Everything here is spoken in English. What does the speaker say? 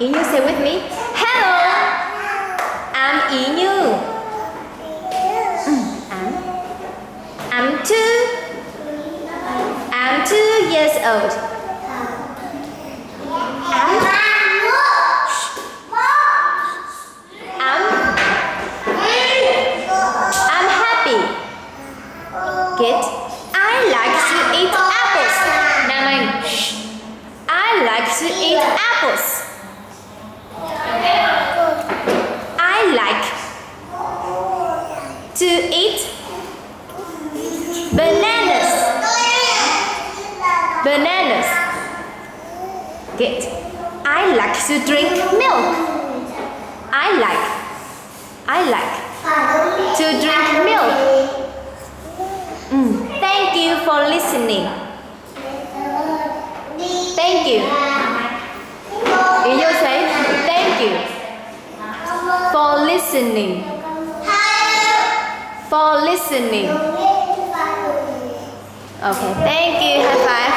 Y Nhu say with me. Hello. I'm Y Nhu. Mm, I'm. I'm two. I'm two years old. I'm. I'm. Happy. Good. I like to eat apples. Anh. I like to eat apples. I like to eat bananas. Bananas. Good. I like to drink milk. I like. I like to drink milk. Mm, Thank you for listening. Thank you. You say thank you for listening. For listening. Okay, thank you. High five.